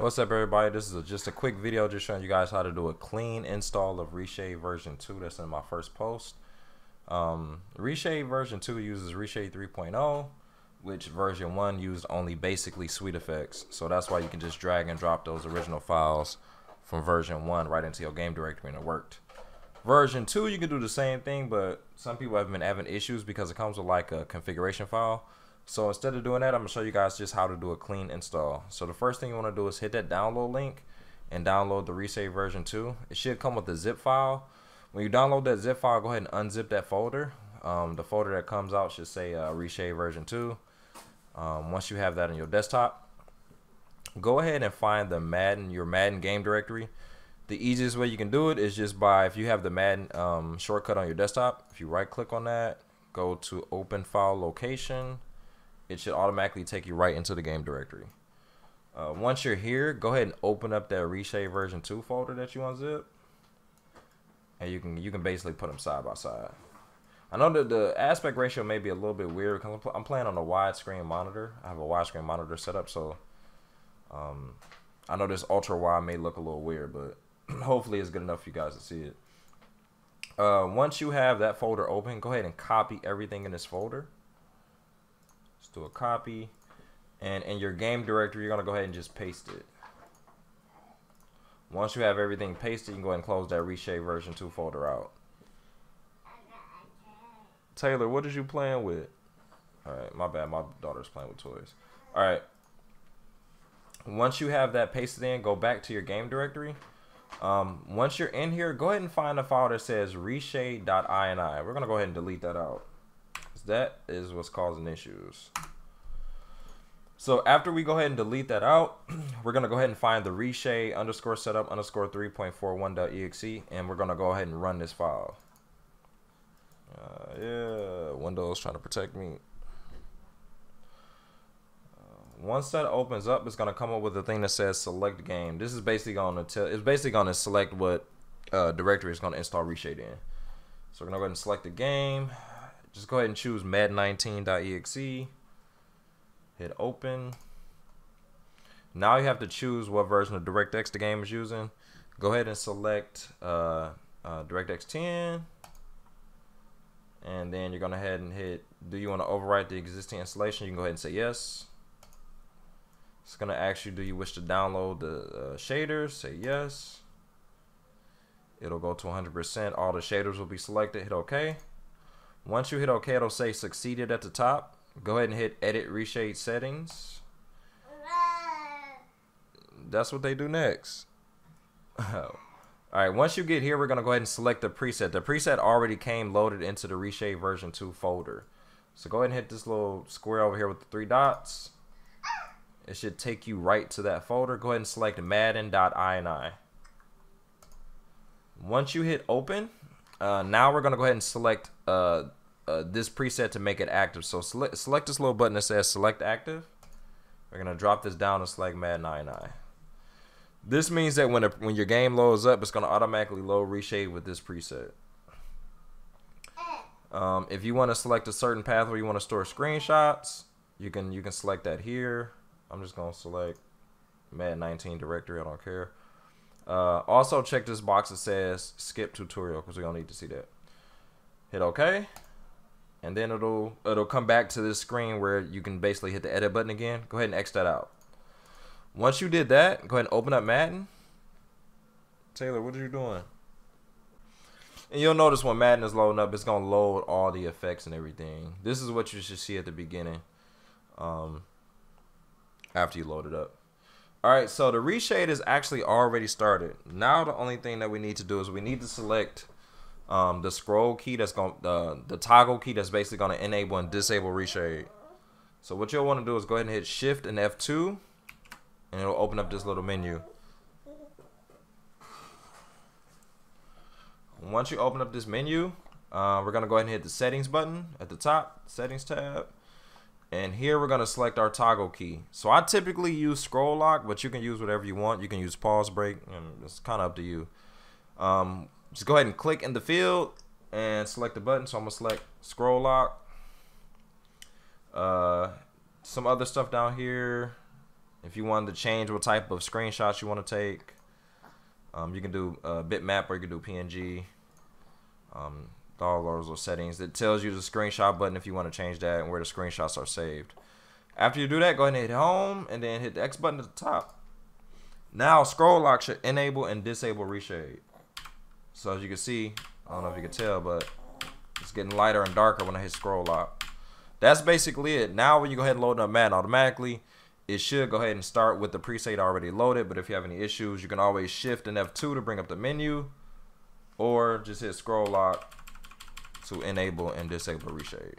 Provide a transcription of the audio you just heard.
What's up everybody? This is a, just a quick video just showing you guys how to do a clean install of Reshade version 2 that's in my first post. Um, Reshade version 2 uses Reshade 3.0 which version 1 used only basically SweetFX. So that's why you can just drag and drop those original files from version 1 right into your game directory and it worked. Version 2 you can do the same thing but some people have been having issues because it comes with like a configuration file. So instead of doing that, I'm gonna show you guys just how to do a clean install. So the first thing you wanna do is hit that download link and download the Reshade version 2. It should come with a zip file. When you download that zip file, go ahead and unzip that folder. Um, the folder that comes out should say uh, version 2. Um, once you have that on your desktop, go ahead and find the Madden, your Madden game directory. The easiest way you can do it is just by, if you have the Madden um, shortcut on your desktop, if you right click on that, go to open file location, it should automatically take you right into the game directory. Uh, once you're here, go ahead and open up that Reshade version 2 folder that you unzip. And you can you can basically put them side by side. I know that the aspect ratio may be a little bit weird because I'm, playing on a widescreen monitor. I have a widescreen monitor set up, so um, I know this ultra wide may look a little weird, but hopefully it's good enough for you guys to see it. Uh, once you have that folder open, go ahead and copy everything in this folder do a copy. And in your game directory, you're going to go ahead and just paste it. Once you have everything pasted, you can go ahead and close that Reshade version 2 folder out. Taylor, what is you playing with? Alright, my bad. My daughter's playing with toys. Alright. Once you have that pasted in, go back to your game directory. Um, once you're in here, go ahead and find a file that says reshade.ini. We're going to go ahead and delete that out. That is what's causing issues. So after we go ahead and delete that out, we're going to go ahead and find the reshade underscore setup underscore 3.41.exe and we're going to go ahead and run this file. Uh, yeah, Windows trying to protect me. Uh, once that opens up, it's to come up with a thing that says select game. This is basically to tell, it's basically to select what uh, directory going to install reshade in. So we're to go ahead and select the game just go ahead and choose mad19.exe. Hit open. Now you have to choose what version of DirectX the game is using. Go ahead and select uh, uh, DirectX 10. And then you're going to head and hit, do you want to overwrite the existing installation? You can go ahead and say yes. It's going to ask you, do you wish to download the uh, shaders? Say yes. It'll go to 100%. All the shaders will be selected. Hit OK. Once you hit OK, it'll say succeeded at the top. Go ahead and hit edit reshade settings. That's what they do next. Oh. All right, once you get here, we're going to go ahead and select the preset. The preset already came loaded into the Reshade version 2 folder. So go ahead and hit this little square over here with the three dots. It should take you right to that folder. Go ahead and select madden.ini. Once you hit open, uh, now we're going to go ahead and select uh, uh, this preset to make it active. So select, select this little button that says select active. We're going to drop this down and select Mad 99. This means that when, a, when your game loads up, it's going to automatically load reshade with this preset. Um, if you want to select a certain path where you want to store screenshots, you can you can select that here. I'm just going to select Mad 19 directory. I don't care. Uh, also check this box that says skip tutorial because we don't need to see that. Hit OK. And then it'll it'll come back to this screen where you can basically hit the edit button again. Go ahead and X that out. Once you did that, go ahead and open up Madden. Taylor, what are you doing? And you'll notice when Madden is loading up, it's going to load all the effects and everything. This is what you should see at the beginning um, after you load it up. All right, so the reshade is actually already started. Now the only thing that we need to do is we need to select um, the scroll key that's going the the toggle key that's basically going to enable and disable reshade. So what you'll want to do is go ahead and hit Shift and F2, and it'll open up this little menu. Once you open up this menu, uh, we're gonna go ahead and hit the settings button at the top, settings tab. And here we're going to select our toggle key. So I typically use scroll lock, but you can use whatever you want. You can use pause break, and it's kind of up to you. Um, just go ahead and click in the field and select the button. So I'm going to select scroll lock. Uh, some other stuff down here. If you wanted to change what type of screenshots you want to take, um, you can do uh, bitmap or you can do PNG. Um, all those little settings. It tells you the screenshot button if you want to change that and where the screenshots are saved. After you do that, go ahead and hit home and then hit the X button at the top. Now scroll lock should enable and disable reshade. So as you can see, I don't know if you can tell, but it's getting lighter and darker when I hit scroll lock. That's basically it. Now when you go ahead and load up Madden automatically, it should go ahead and start with the preset already loaded. But if you have any issues, you can always shift and F2 to bring up the menu or just hit scroll lock to enable and disable reshade.